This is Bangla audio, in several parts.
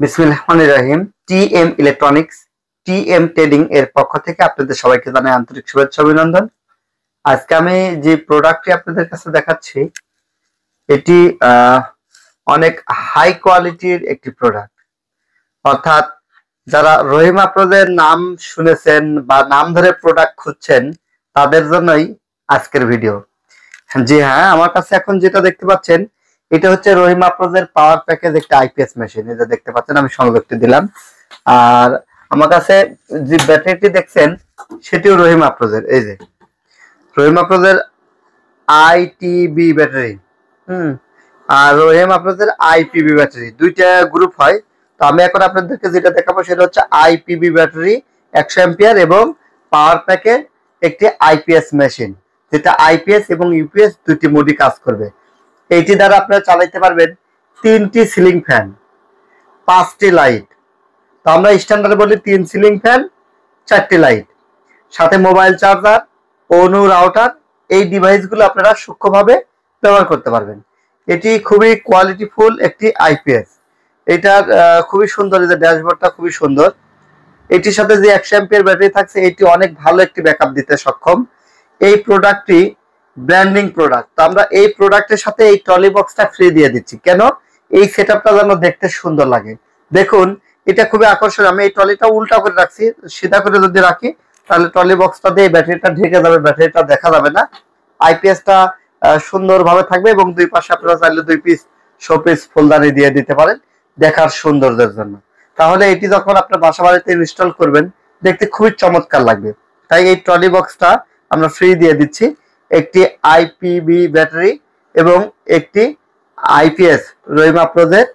বিসমিল্লাহ রাহিম T M electronics T M trading এর পক্ষ থেকে আপনাদের সবাইকে জানাই আন্তরিক শুভেচ্ছা, অভিনন্দন। আজকে আমি যে প্রোডাক্টটি আপনাদের কাছে দেখাচ্ছি, এটি অনেক হাই কোয়ালিটির একটি প্রোডাক্ট। অর্থাৎ যারা রহিম আপ্রদের নাম শুনেছেন বা নাম ধরে প্রোডাক্ট খুঁজছেন, তাদের জন্যই আজকের ভিডিও। জি হ্যাঁ আমার কাছে এখন যেটা দেখতে পাচ্ছেন এটা হচ্ছে রহিম আপ্রদের পাওয়ার প্যাকেজ একটা আইপিএস মেশিন এটা দেখতে পাচ্ছেন, আমি সংযোগটি দিলাম। আর আমার কাছে যে ব্যাটারিটি দেখছেন, সেটিও রহিম আপ্রদের এই যে। রহিম আপ্রদের আইটিবি ব্যাটারি, হুম? আর রহিম আপনাদের আইপিবি ব্যাটারি, দুইটা গ্রুপ হয়। তো আমি এখন আপনাদেরকে যেটা দেখাবো, সেটা হচ্ছে আইপিবি ব্যাটারি একশো এম্পিয়ার এবং পাওয়ার প্যাকের একটি আইপিএস মেশিন যেটা আইপিএস এবং ইউপিএস দুটি মোডই কাজ করবে। এইটি দ্বারা আপনারা চালাইতে পারবেন তিনটি সিলিং ফ্যান, পাঁচটি লাইট। তো আমরা স্ট্যান্ডার্ড বলি তিন সিলিং ফ্যান, চারটি লাইট। সাথে মোবাইল চার্জার, অনু রাউটার, এই ডিভাইসগুলো আপনারা সূক্ষ্মভাবে ব্যবহার করতে পারবেন। এটি খুবই কোয়ালিটিফুল একটি আইপিএস এটার খুবই সুন্দর যে ড্যাশবোর্ডটা খুবই সুন্দর। এটির সাথে যে একশো এম্পিয়ার ব্যাটারি থাকছে, এটি অনেক ভালো একটি ব্যাকআপ দিতে সক্ষম। এই প্রোডাক্টটি ব্র্যান্ডিং প্রোডাক্ট। তো আমরা এই প্রোডাক্টের সাথে এই ট্রলি বক্সটা ফ্রি দিয়ে দিচ্ছি। কেন? এই সেট যেন দেখতে সুন্দর লাগে। দেখুন, এটা খুবই আকর্ষণীয়। আমি এই ট্রলিটা উল্টা করে রাখছি। সিধা করে যদি রাখি, তাহলে ট্রলি বক্সটা দিয়ে ব্যাটারিটা ঢেকে যাবে। ব্যাটারিটা দেখা যাবে না। আইপিএসটা সুন্দরভাবে থাকবে এবং দুই পাশে আপনারা চাইলে দুই পিস শো পিস ফুলদানি দিয়ে দিতে পারেন দেখার সৌন্দর্যের জন্য। তাহলে এটি যখন আপনার বাসা বাড়িতে ইনস্টল করবেন, দেখতে খুবই চমৎকার লাগবে। তাই এই ট্রলি বক্সটা আমরা ফ্রি দিয়ে দিচ্ছি। একটি আইপিবি ব্যাটারি এবং একটি আইপিএস রহিমা প্রোজের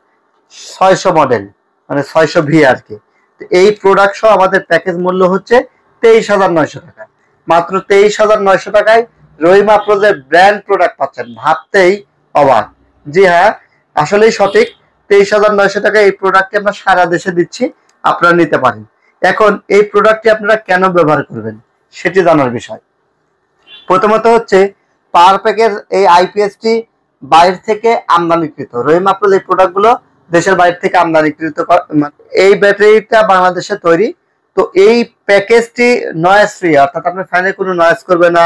ছয়শো মডেল মানে ছয়শো ভি আর কি। এই প্রোডাক্ট সহ আমাদের প্যাকেজ মূল্য হচ্ছে তেইশ হাজার নয়শো টাকা। মাত্র তেইশ হাজার নয়শো টাকায় রহিমা প্রোজের ব্র্যান্ড প্রোডাক্ট পাচ্ছেন, ভাবতেই অবাক। জি হ্যাঁ আসলেই সঠিক, তেইশ হাজার নয়শো টাকা এই প্রোডাক্টটি আমরা সারা দেশে দিচ্ছি, আপনারা নিতে পারেন। এখন এই প্রোডাক্টটি আপনারা কেন ব্যবহার করবেন, সেটি জানার বিষয়। প্রথমত হচ্ছে পাওয়ার প্যাকের এই আইপিএসটি বাইরে থেকে আমদানিকৃত। রহিম আপ্রোজ এই প্রোডাক্টগুলো দেশের বাইরে থেকে আমদানিকৃত এই ব্যাটারিটা বাংলাদেশে তৈরি। তো এই প্যাকেজটি নয়েজ ফ্রি অর্থাৎ আপনার ফ্যানে কোনো নয়েজ করবে না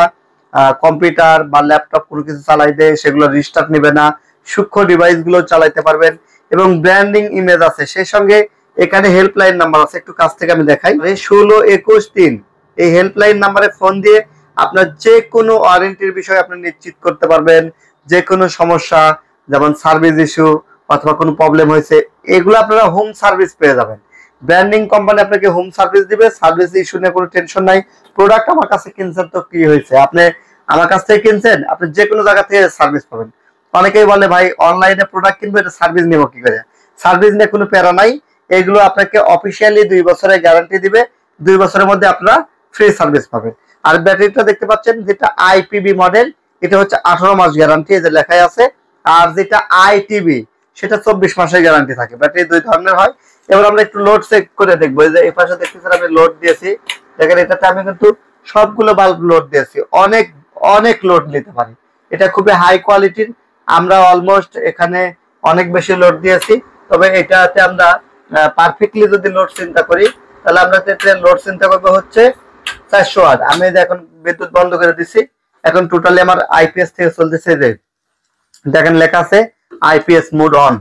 কম্পিউটার বা ল্যাপটপ কোনো কিছু চালাইতে সেগুলো রিস্টার্ট নেবে না, সূক্ষ্ম ডিভাইসগুলো চালাইতে পারবেন এবং ব্র্যান্ডিং ইমেজ আছে। সেই সঙ্গে এখানে হেল্পলাইন নাম্বার আছে, একটু কাছ থেকে আমি দেখাই। ষোলো একুশ তিন, এই হেল্পলাইন নাম্বারে ফোন দিয়ে আপনার যে কোনো ওয়ারেন্টির বিষয়ে আপনি নিশ্চিত করতে পারবেন যে কোনো সমস্যা, যেমন সার্ভিস ইস্যু অথবা কোনো প্রবলেম হয়েছে, এগুলো আপনারা হোম সার্ভিস পেয়ে যাবেন। ব্র্যান্ডিং কোম্পানি আপনাকে হোম সার্ভিস দিবে সার্ভিস ইস্যু নিয়ে কোনো টেনশন নাই। প্রোডাক্ট আমার কাছে কিনছেন তো কি হয়েছে? আপনি আমার কাছ থেকে কিনছেন, আপনি যে কোনো জায়গা থেকে সার্ভিস পাবেন। অনেকেই বলে, ভাই অনলাইনে প্রোডাক্ট কিনবো, এটা সার্ভিস নেব কি করে? সার্ভিস নিয়ে কোনো প্যারা নাই। এগুলো আপনাকে অফিসিয়ালি দুই বছরের গ্যারান্টি দিবে। দুই বছরের মধ্যে আপনারা ফ্রি সার্ভিস পাবেন। আর ব্যাটারিটা দেখতে পাচ্ছেন যেটা আইপিবি মডেল, এটা হচ্ছে আঠারো মাস গ্যারান্টি যে লেখাই আছে। আর যেটা আইটিবি সেটা চব্বিশ মাসের গ্যারান্টি থাকে। ব্যাটারি দুই ধরনের হয়। এবার আমরা একটু লোড চেক করে দেখব। যে এই পাশে দেখতেছেন আমি লোড দিয়েছি। দেখেন, এটাতে আমি কিন্তু সবগুলো বাল্ব লোড দিয়েছি। অনেক অনেক লোড নিতে পারি। এটা খুবই হাই কোয়ালিটির আমরা অলমোস্ট এখানে অনেক বেশি লোড দিয়েছি। তবে এটাতে আমরা পারফেক্টলি যদি লোড চিন্তা করি, তাহলে আমরা লোড চিন্তা করব হচ্ছে চারশো ওয়াট আমি এখন বিদ্যুৎ বন্ধ করে দিছি, এখন টোটালি আমার আইপিএস থেকে চলতেছে যে, দেখেন লেখা আছে আইপিএস মোড অন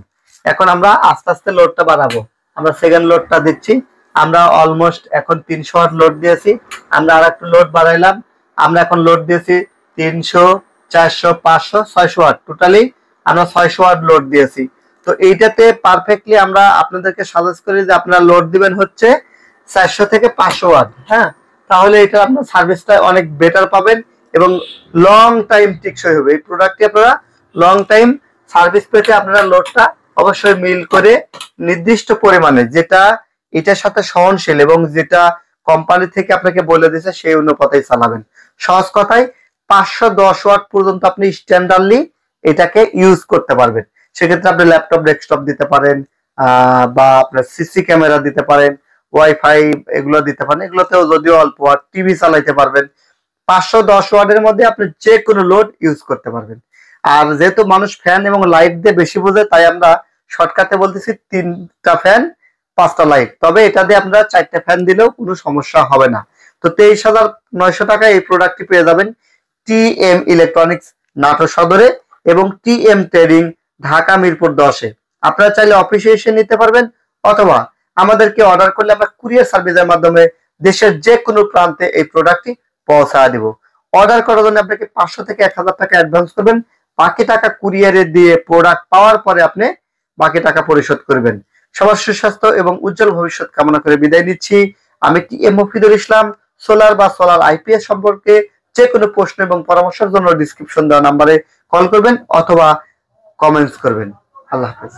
এখন আমরা আস্তে আস্তে লোডটা বাড়াবো। আমরা সেকেন্ড লোডটা দিচ্ছি, আমরা অলমোস্ট এখন তিনশো ওয়াট লোড দিয়েছি, আমরা আর একটু লোড বাড়াইলাম, আমরা এখন লোড দিয়েছি তিনশো, চারশো, পাঁচশো, ছয়শো ওয়াট টোটালি আমরা ছয়শো ওয়াট লোড দিয়েছি। তো এইটাতে পারফেক্টলি আমরা আপনাদেরকে সাজেস্ট করি যে আপনারা লোড দিবেন হচ্ছে চারশো থেকে পাঁচশো ওয়াট হ্যাঁ? তাহলে এটা আপনার সার্ভিসটা অনেক বেটার পাবেন এবং লং টাইম টিকসই হবে। এই প্রোডাক্টটি আপনারা লং টাইম সার্ভিস পেতে আপনারা লোডটা অবশ্যই মিল করে নির্দিষ্ট পরিমাণে, যেটা এটার সাথে সহনশীল এবং যেটা কোম্পানি থেকে আপনাকে বলে দিয়েছে সেই অনুপাতেই চালাবেন। সহজ কথায় পাঁচশো দশ ওয়াট পর্যন্ত আপনি স্ট্যান্ডার্ডলি এটাকে ইউজ করতে পারবেন। সেক্ষেত্রে আপনি ল্যাপটপ ডেস্কটপ দিতে পারেন বা আপনার সিসি ক্যামেরা দিতে পারেন। ওয়াইফাই এগুলো দিতে পারেন। এগুলোতেও যদিও অল্প ওয়াট টিভি চালাইতে পারবেন। পাঁচশো, দশ ওয়াটের মধ্যে আপনি যে কোনো লোড ইউজ করতে পারবেন। আর যেহেতু মানুষ ফ্যান এবং লাইট দিয়ে বেশি বোঝে, তাই আমরা শর্টকাটে বলতেছি তিনটা ফ্যান পাঁচটা লাইট তবে এটা দিয়ে আপনারা চারটা ফ্যান দিলেও কোনো সমস্যা হবে না। তো তেইশ হাজার নয়শো টাকায় এই প্রোডাক্টটি পেয়ে যাবেন টি এম ইলেকট্রনিক্স নাটো সদরে এবং T M trading Dhaka Mirpur দশে। আপনারা চাইলে অফিসে এসে নিতে পারবেন অথবা আমাদেরকে অর্ডার করলে আমরা কুরিয়ার সার্ভিসের মাধ্যমে দেশের যে কোনো প্রান্তে এই প্রোডাক্টটি পৌঁছা দিব। অর্ডার করার জন্য আপনাকে পাঁচশো থেকে এক হাজার টাকা অ্যাডভান্স করবেন। বাকি টাকা কুরিয়ারে দিয়ে প্রোডাক্ট পাওয়ার পরে আপনি বাকি টাকা পরিশোধ করবেন। সবার সুস্বাস্থ্য এবং উজ্জ্বল ভবিষ্যৎ কামনা করে বিদায় নিচ্ছি। আমি T M Mofidul Islam, solar বা সোলার আইপিএস সম্পর্কে যে কোনো প্রশ্ন এবং পরামর্শের জন্য ডিসক্রিপশন দেওয়া নাম্বারে কল করবেন অথবা কমেন্টস করবেন। আল্লাহ হাফেজ।